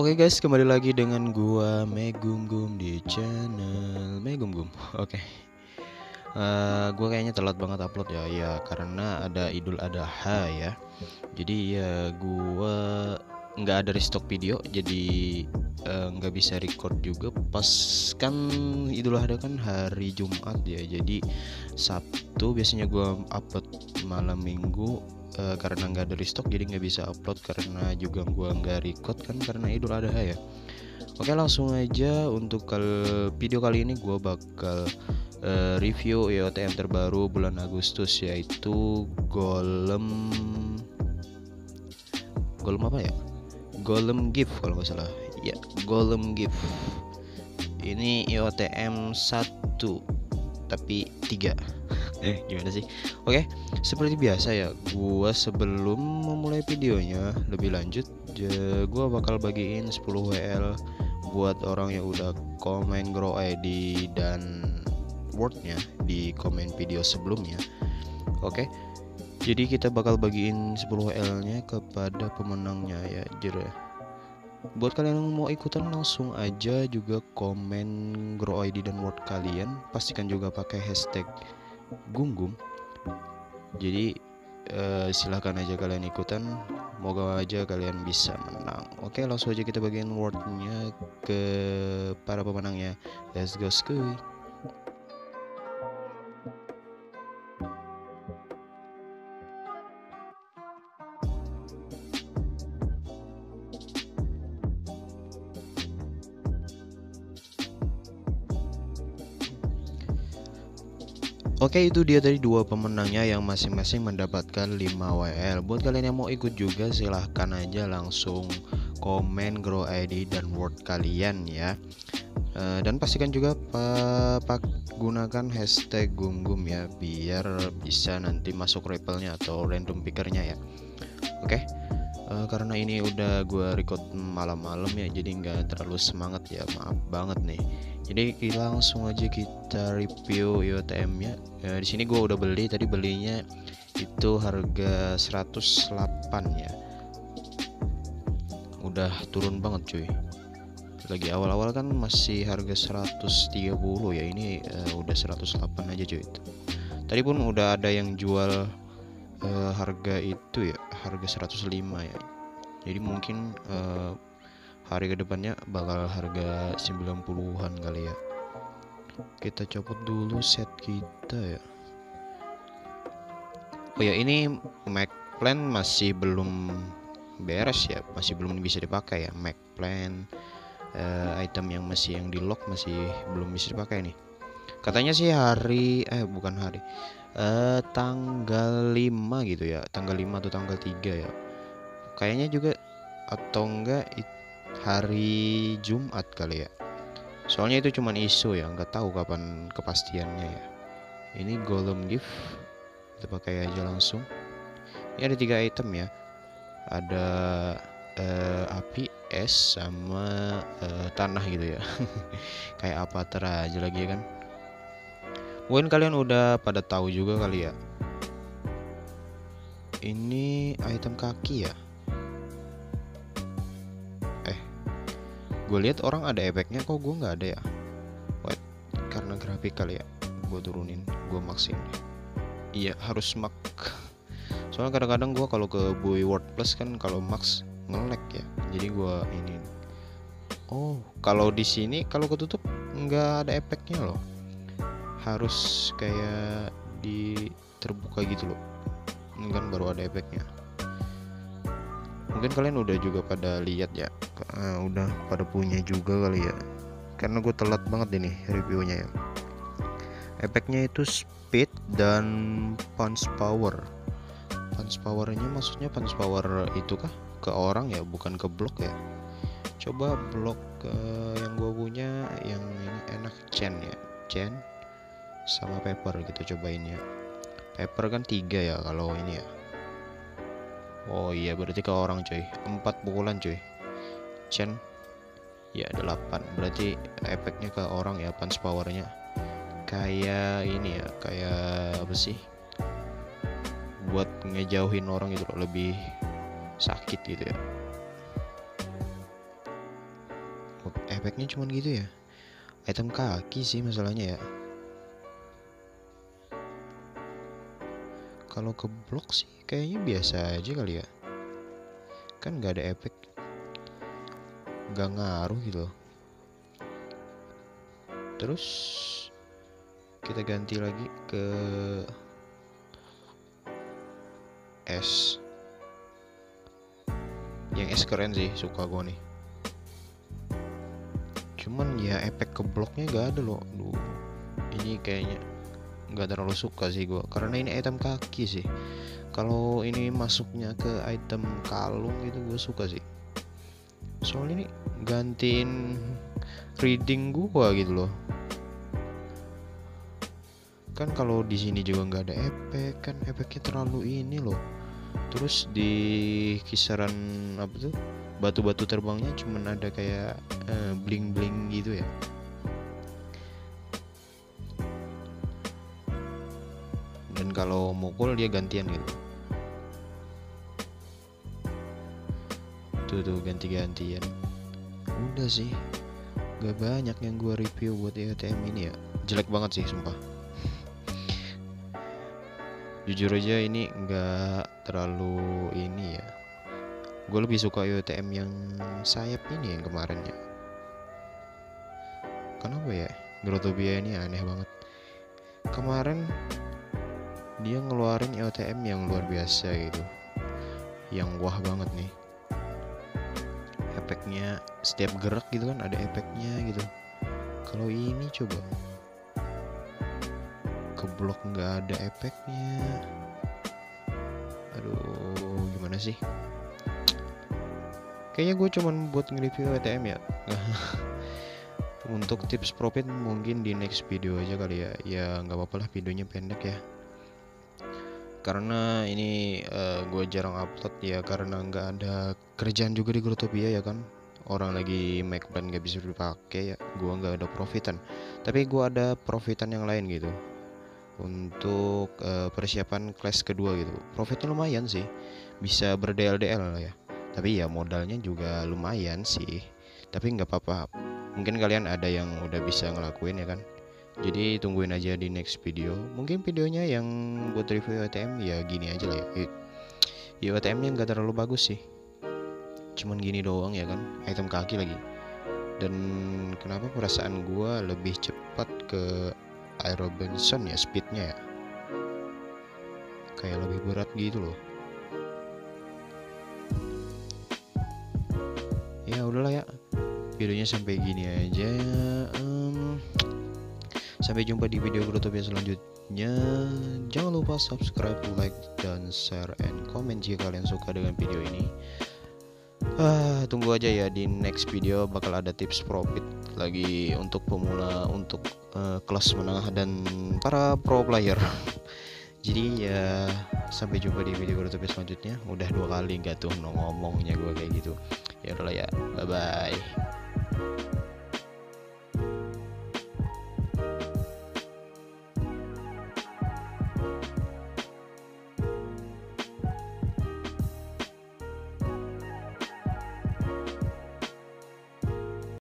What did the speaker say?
Oke guys, kembali lagi dengan gua Megunggum di channel Megunggum. Oke. Eh, gua kayaknya telat banget upload ya. Ya, karena ada Idul Adha ya. Jadi ya gua nggak ada restock video, jadi eh, nggak bisa record juga. Pas kan Idul Adha kan hari Jumat ya. Jadi Sabtu biasanya gua upload malam Minggu uh, karena nggak ada restock jadi nggak bisa upload karena juga gua nggak record kan karena Idul Adha ya. Oke langsung aja untuk kal video kali ini gua bakal uh, review EOTM terbaru bulan Agustus yaitu Golem Golem apa ya? Golem Gift kalau nggak salah. Ya, Golem Gift. Ini EOTM 1 tapi 3 eh gimana sih oke seperti biasa ya gua sebelum memulai videonya lebih lanjut gua bakal bagiin 10 WL buat orang yang udah komen grow ID dan wordnya di komen video sebelumnya oke jadi kita bakal bagiin 10 WL nya kepada pemenangnya ya jadi buat kalian yang mau ikutan langsung aja juga komen grow ID dan word kalian. Pastikan juga pakai hashtag gunggum. Jadi uh, silahkan aja kalian ikutan. Moga aja kalian bisa menang. Oke langsung aja kita bagian wordnya ke para pemenangnya. Let's go skuy Oke itu dia tadi dua pemenangnya yang masing-masing mendapatkan 5 WL Buat kalian yang mau ikut juga silahkan aja langsung komen grow ID dan word kalian ya. E, Dan pastikan juga pak gunakan hashtag gunggum ya Biar bisa nanti masuk ripple-nya atau random pickernya ya. Oke e, Karena ini udah gue record malam-malam ya Jadi nggak terlalu semangat ya maaf banget nih. Jadi langsung aja kita review nya ya, di sini gue udah beli tadi belinya itu harga 108 ya. Udah turun banget cuy. Lagi awal-awal kan masih harga 130 ya ini uh, udah 108 aja cuy. Tadi pun udah ada yang jual uh, harga itu ya harga 105 ya. Jadi mungkin uh, hari ke depannya bakal harga 90-an kali ya. Kita copot dulu set kita ya. Oh ya ini Mac plan masih belum beres ya masih belum bisa dipakai ya. Mac plan uh, item yang masih yang di lock masih belum bisa dipakai nih katanya sih hari eh bukan hari. Uh, tanggal 5 gitu ya. Tanggal 5 atau tanggal 3 ya. Kayaknya juga atau enggak hari Jumat kali ya. Soalnya itu cuman isu ya nggak tahu kapan kepastiannya ya. Ini golem gift kita pakai aja langsung. Ini ada tiga item ya. Ada uh, api es sama uh, tanah gitu ya. Kayak apa aja lagi ya kan mungkin kalian udah pada tahu juga kali ya. Ini item kaki ya? Gue lihat orang ada efeknya kok gue nggak ada ya? Wait, karena grafik kali ya? Gue turunin gue maksin. Iya harus mak. Soalnya kadang-kadang gue kalau ke boy word plus kan kalau max ngelek ya. Jadi gue ini. Oh kalau di sini kalau ketutup nggak ada efeknya loh harus kayak di terbuka gitu loh. Kan baru ada efeknya. Mungkin kalian udah juga pada lihat ya uh, udah pada punya juga kali ya. Karena gue telat banget ini reviewnya ya. Efeknya itu speed dan punch power. Punch powernya maksudnya punch power itu kah ke orang ya bukan ke blok ya? Coba blok uh, yang gue punya yang ini enak chain ya. Chain sama paper gitu cobain ya. Paper kan tiga ya kalau ini ya. Oh iya berarti ke orang cuy. Empat pukulan cuy. Chen Ya 8 Berarti efeknya ke orang ya punch powernya. Kayak ini ya Kayak apa sih? Buat ngejauhin orang loh Lebih sakit gitu ya. Efeknya cuman gitu ya. Item kaki sih masalahnya ya kalau ke blok sih kayaknya biasa aja kali ya. Kan nggak ada efek. Nggak ngaruh gitu terus kita ganti lagi ke S. Yang S keren sih suka gue nih. Cuman ya efek ke bloknya gak ada loh. Duh, ini kayaknya nggak terlalu suka sih gue karena ini item kaki sih. Kalau ini masuknya ke item kalung itu gue suka sih. Soalnya ini gantiin reading gue gitu loh. Kan kalau di sini juga nggak ada efek kan efeknya terlalu ini loh. Terus di kisaran apa tuh? Batu-batu terbangnya cuman ada kayak uh, bling-bling gitu ya kalau mukul dia gantian gitu. Tuh tuh ganti-gantian. Udah sih. Gak banyak yang gua review buat EOTM ini ya. Jelek banget sih sumpah. Jujur aja ini nggak terlalu ini ya. Gue lebih suka UTM yang sayap ini yang kemarin ya. Kenapa ya? Grotobia ini aneh banget. Kemarin dia ngeluarin UTM yang luar biasa gitu. Yang wah banget nih. Efeknya setiap gerak gitu kan ada efeknya gitu. Kalau ini coba. Ke blok nggak ada efeknya aduh gimana sih? Kayaknya gue cuman buat nge-review WTM ya. Untuk tips profit mungkin di next video aja kali ya. Ya nggak apa-apa lah videonya pendek ya karena ini uh, gue jarang upload ya karena nggak ada kerjaan juga di Grotopia ya kan? Orang lagi make plan nggak bisa dipakai ya gue nggak ada profitan. Tapi gue ada profitan yang lain gitu. Untuk uh, persiapan kelas kedua gitu. Profitnya lumayan sih. Bisa berdl-dl lah ya. Tapi ya modalnya juga lumayan sih. Tapi nggak apa-apa. Mungkin kalian ada yang udah bisa ngelakuin ya kan jadi tungguin aja di next video. Mungkin videonya yang buat review ATM ya gini aja lah ya. Ya ATM nya nggak terlalu bagus sih. Cuman gini doang ya kan item kaki lagi. Dan kenapa perasaan gua lebih cepat ke Aero Benson ya speednya ya? Kayak lebih berat gitu loh. Ya udahlah ya. Videonya sampai gini aja. um, sampai jumpa di video Grotopia selanjutnya. Jangan lupa subscribe like dan share and comment jika kalian suka dengan video ini. Ah tunggu aja ya di next video bakal ada tips profit lagi untuk pemula untuk uh, kelas menengah dan para pro player. Jadi ya sampai jumpa di video Grotopi selanjutnya. Udah dua kali nggak tuh ngomongnya gue kayak gitu. Ya udahlah ya bye bye